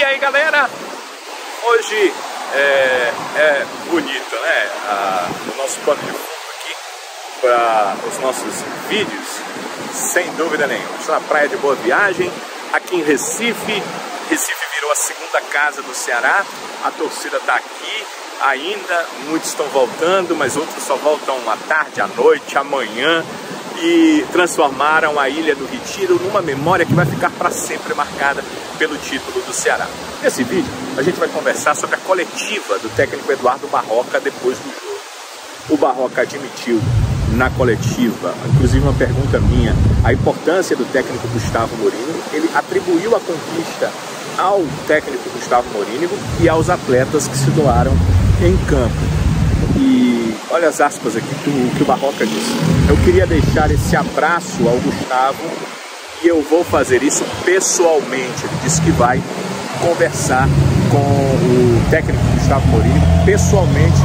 E aí galera, hoje é, é bonito né, a, o nosso pano de fundo aqui para os nossos vídeos, sem dúvida nenhuma. Estou na praia de Boa Viagem, aqui em Recife, Recife virou a segunda casa do Ceará, a torcida está aqui ainda, muitos estão voltando, mas outros só voltam à tarde, à noite, amanhã e transformaram a Ilha do Retiro numa memória que vai ficar para sempre marcada pelo título do Ceará. Nesse vídeo, a gente vai conversar sobre a coletiva do técnico Eduardo Barroca depois do jogo. O Barroca admitiu na coletiva, inclusive uma pergunta minha, a importância do técnico Gustavo Morínigo. Ele atribuiu a conquista ao técnico Gustavo Morínigo e aos atletas que se doaram em campo. E olha as aspas aqui que o, Barroca disse. Eu queria deixar esse abraço ao Gustavo e eu vou fazer isso pessoalmente. Ele disse que vai conversar com o técnico Gustavo Mourinho, pessoalmente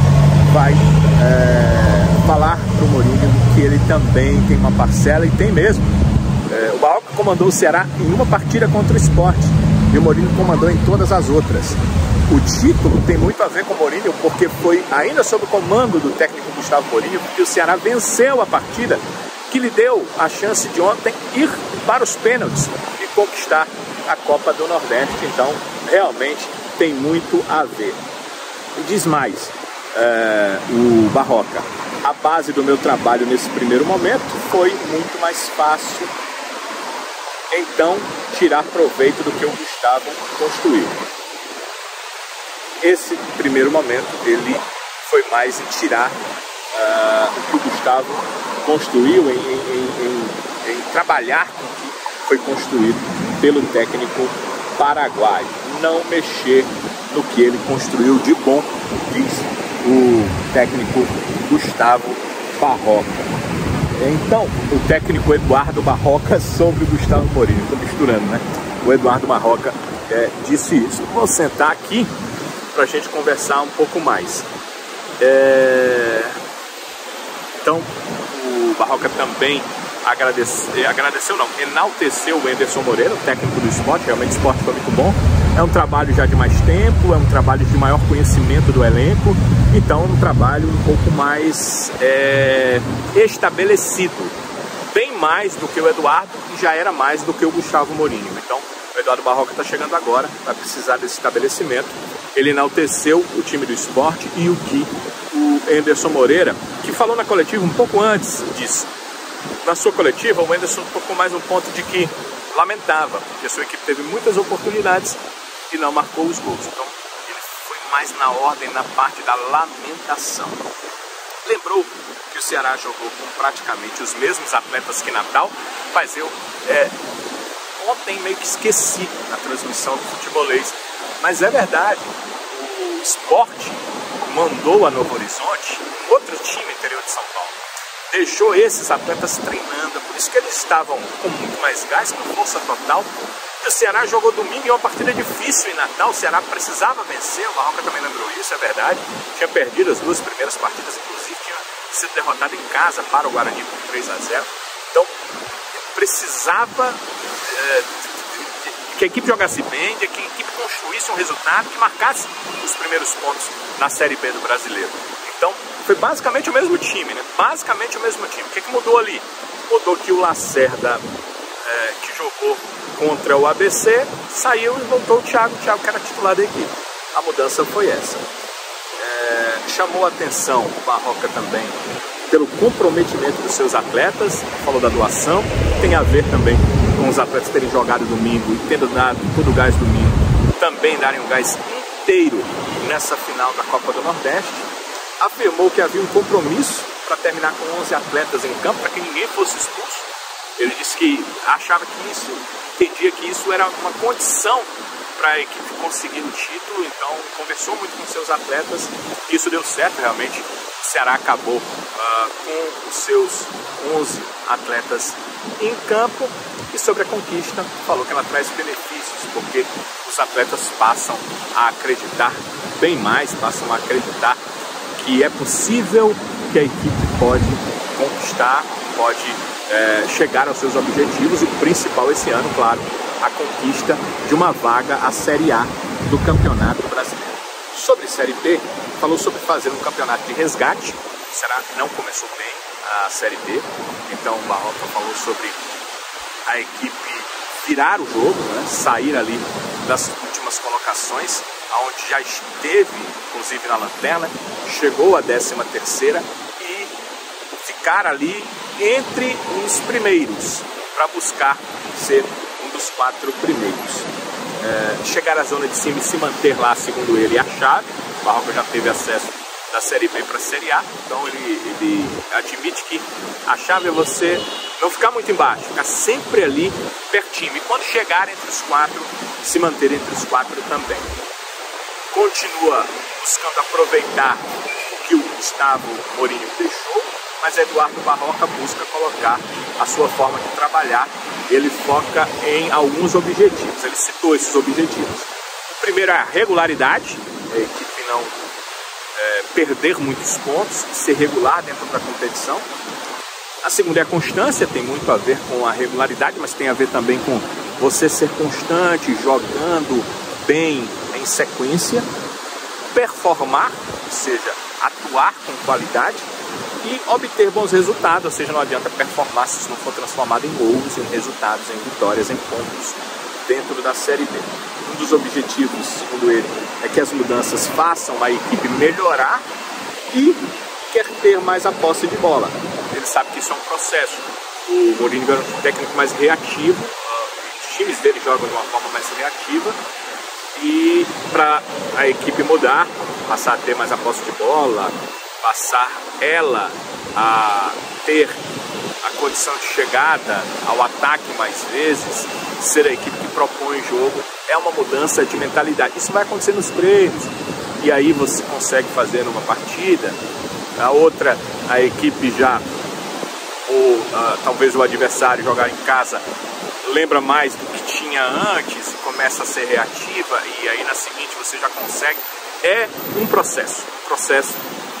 vai é, falar para o Mourinho que ele também tem uma parcela e tem mesmo. É, o Barroca comandou o Ceará em uma partida contra o esporte e o Mourinho comandou em todas as outras. O título tem muito a ver com o Mourinho, porque foi ainda sob o comando do técnico Gustavo Mourinho que o Ceará venceu a partida que lhe deu a chance de ontem ir para os pênaltis e conquistar a Copa do Nordeste. Então, realmente tem muito a ver. E diz mais, é, o Barroca, a base do meu trabalho nesse primeiro momento foi muito mais fácil, então, tirar proveito do que o Gustavo construiu esse primeiro momento ele foi mais em tirar uh, o que o Gustavo construiu, em, em, em, em, trabalhar com o que foi construído pelo técnico paraguaio. Não mexer no que ele construiu de bom, diz o técnico Gustavo Barroca. Então, o técnico Eduardo Barroca sobre o Gustavo Mourinho. Estou misturando, né? O Eduardo Barroca é, disse isso. Vou sentar aqui para a gente conversar um pouco mais. É... Então, o Barroca também agradeceu, agradeceu não, enalteceu o Enderson Moreira, o técnico do esporte, realmente o esporte foi muito bom. É um trabalho já de mais tempo, é um trabalho de maior conhecimento do elenco, então um trabalho um pouco mais é, estabelecido. Bem mais do que o Eduardo e já era mais do que o Gustavo Mourinho. Então, Eduardo Barroca está chegando agora, vai precisar desse estabelecimento ele enalteceu o time do esporte e o que o Anderson Moreira, que falou na coletiva um pouco antes disso. Na sua coletiva, o Anderson tocou mais um ponto de que lamentava, que a sua equipe teve muitas oportunidades e não marcou os gols. Então, ele foi mais na ordem, na parte da lamentação. Lembrou que o Ceará jogou com praticamente os mesmos atletas que Natal, mas eu é, ontem meio que esqueci na transmissão do futebolês. Mas é verdade, o esporte mandou a Novo Horizonte outro time interior de São Paulo. Deixou esses atletas treinando, por isso que eles estavam com muito mais gás, com força total. O Ceará jogou domingo em uma partida difícil em Natal. O Ceará precisava vencer, o Marroca também lembrou isso, é verdade. Tinha perdido as duas primeiras partidas, inclusive tinha sido derrotado em casa para o Guarani por 3 a 0. Então, precisava é, que a equipe jogasse bem, que a equipe construísse um resultado que marcasse os primeiros pontos na Série B do Brasileiro. Então, foi basicamente o mesmo time, né? Basicamente o mesmo time. O que, que mudou ali? Mudou que o Lacerda, é, que jogou contra o ABC, saiu e voltou o Thiago, o Thiago que era titular da equipe. A mudança foi essa. É, chamou a atenção o Barroca também pelo comprometimento dos seus atletas, falou da doação, tem a ver também com os atletas terem jogado domingo e tendo dado todo o gás domingo, também darem um gás inteiro nessa final da Copa do Nordeste. Afirmou que havia um compromisso para terminar com 11 atletas em campo, para que ninguém fosse expulso. Ele disse que achava que isso, entendia que isso era uma condição para a equipe conseguir o título, então conversou muito com seus atletas, isso deu certo realmente. O Ceará acabou uh, com os seus 11 atletas em campo e sobre a conquista falou que ela traz benefícios, porque os atletas passam a acreditar bem mais, passam a acreditar que é possível que a equipe pode conquistar, pode é, chegar aos seus objetivos e principal esse ano, claro, a conquista de uma vaga à Série A do Campeonato Brasileiro. Sobre Série B, falou sobre fazer um campeonato de resgate. O Ceará não começou bem a Série B, então o Barroca falou sobre a equipe virar o jogo, né? sair ali das últimas colocações, aonde já esteve, inclusive na lanterna, chegou a 13 terceira e ficar ali entre os primeiros para buscar ser um dos quatro primeiros. É, chegar à zona de cima e se manter lá, segundo ele, é a chave. O Barroca já teve acesso da Série B para a Série A, então ele, ele admite que a chave é você não ficar muito embaixo, ficar sempre ali pertinho. E quando chegar entre os quatro, se manter entre os quatro também. Continua buscando aproveitar o que o Gustavo Mourinho deixou, mas Eduardo Barroca busca colocar a sua forma de trabalhar. Ele foca em alguns objetivos, ele citou esses objetivos. O primeiro é a regularidade, a equipe não perder muitos pontos, ser regular dentro da competição. A segunda é a constância, tem muito a ver com a regularidade, mas tem a ver também com você ser constante, jogando bem em sequência, performar, ou seja, atuar com qualidade e obter bons resultados, ou seja, não adianta performar se isso não for transformado em gols, em resultados, em vitórias, em pontos dentro da Série B. Dos objetivos, segundo ele, é que as mudanças façam a equipe melhorar e quer ter mais a posse de bola. Ele sabe que isso é um processo. O Mourinho é um técnico mais reativo, os times dele jogam de uma forma mais reativa e para a equipe mudar, passar a ter mais a posse de bola, passar ela a ter a condição de chegada ao ataque mais vezes, ser a equipe que propõe o jogo, é uma mudança de mentalidade. Isso vai acontecer nos treinos, e aí você consegue fazer numa partida. A outra, a equipe já, ou uh, talvez o adversário jogar em casa, lembra mais do que tinha antes, começa a ser reativa, e aí na seguinte você já consegue. É um processo, um processo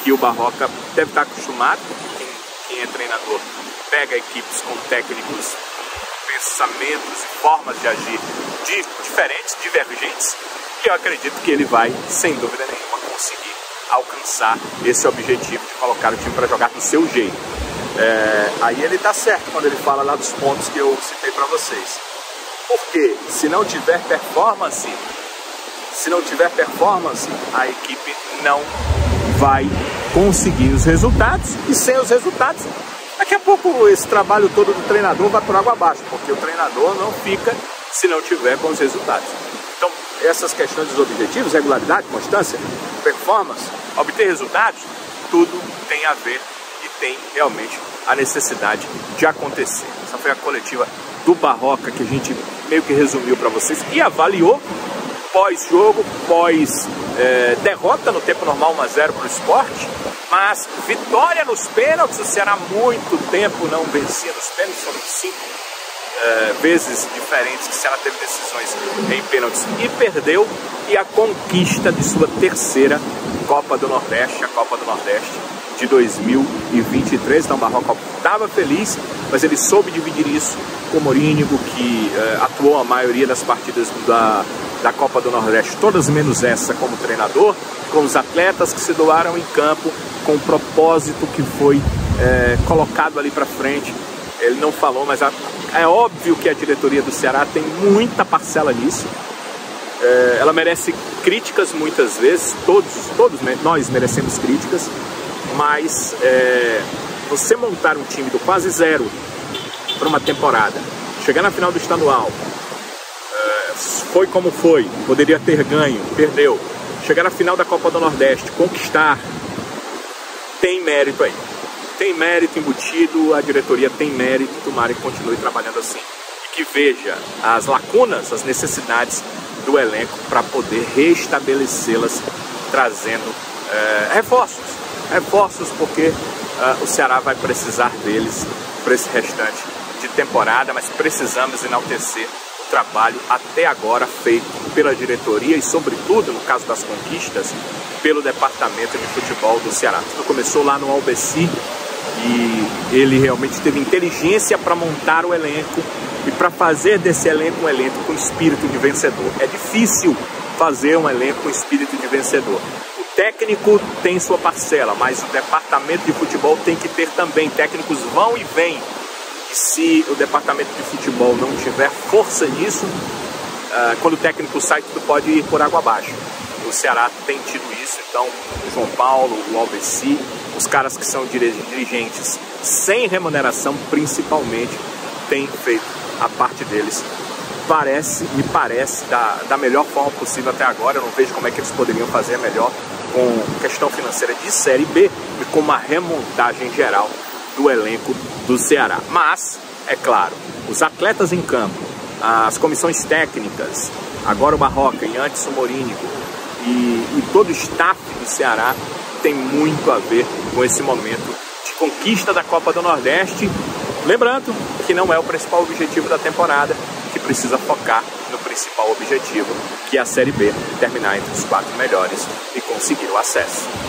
que o Barroca deve estar acostumado, quem, quem é treinador pega equipes com técnicos, pensamentos e formas de agir de, diferentes, divergentes, e eu acredito que ele vai, sem dúvida nenhuma, conseguir alcançar esse objetivo de colocar o time para jogar do seu jeito. É, aí ele está certo quando ele fala lá dos pontos que eu citei para vocês. Porque se não tiver performance, se não tiver performance, a equipe não vai conseguir os resultados e sem os resultados, pouco esse trabalho todo do treinador vai por água abaixo, porque o treinador não fica se não tiver os resultados. Então, essas questões dos objetivos, regularidade, constância, performance, obter resultados, tudo tem a ver e tem realmente a necessidade de acontecer. Essa foi a coletiva do Barroca que a gente meio que resumiu para vocês e avaliou pós-jogo, pós-derrota é, no tempo normal 1x0 para o esporte, mas vitória nos pênaltis, o Ceará há muito tempo não vencia nos pênaltis, foram cinco é, vezes diferentes que o Ceará teve decisões em pênaltis e perdeu, e a conquista de sua terceira Copa do Nordeste, a Copa do Nordeste de 2023. Então o Barroca estava feliz, mas ele soube dividir isso com o Morínigo, que uh, atuou a maioria das partidas da, da Copa do Nordeste, todas menos essa como treinador, com os atletas que se doaram em campo, com o propósito que foi é, colocado ali para frente. Ele não falou, mas a, é óbvio que a diretoria do Ceará tem muita parcela nisso. É, ela merece críticas muitas vezes, todos, todos nós merecemos críticas, mas é, você montar um time do quase zero para uma temporada, chegar na final do estadual, foi como foi, poderia ter ganho, perdeu. Chegar na final da Copa do Nordeste, conquistar, tem mérito aí. Tem mérito embutido, a diretoria tem mérito, tomara que continue trabalhando assim. E que veja as lacunas, as necessidades do elenco para poder restabelecê-las, trazendo é, reforços. Reforços porque uh, o Ceará vai precisar deles para esse restante de temporada, mas precisamos enaltecer trabalho até agora feito pela diretoria e, sobretudo, no caso das conquistas, pelo departamento de futebol do Ceará. Começou lá no Albeci e ele realmente teve inteligência para montar o elenco e para fazer desse elenco um elenco com espírito de vencedor. É difícil fazer um elenco com espírito de vencedor. O técnico tem sua parcela, mas o departamento de futebol tem que ter também. Técnicos vão e vêm. E se o departamento de futebol não tiver força nisso, uh, quando o técnico sai, tudo pode ir por água abaixo. O Ceará tem tido isso, então o João Paulo, o Albeci, os caras que são dirigentes sem remuneração, principalmente, têm feito a parte deles parece, me parece, da, da melhor forma possível até agora. Eu não vejo como é que eles poderiam fazer melhor com questão financeira de Série B e com uma remontagem geral do elenco do Ceará. Mas, é claro, os atletas em campo, as comissões técnicas, agora o Barroca e antes o Morínigo e, e todo o staff do Ceará tem muito a ver com esse momento de conquista da Copa do Nordeste. Lembrando que não é o principal objetivo da temporada, que precisa focar no principal objetivo, que é a Série B, terminar entre os quatro melhores e conseguir o acesso.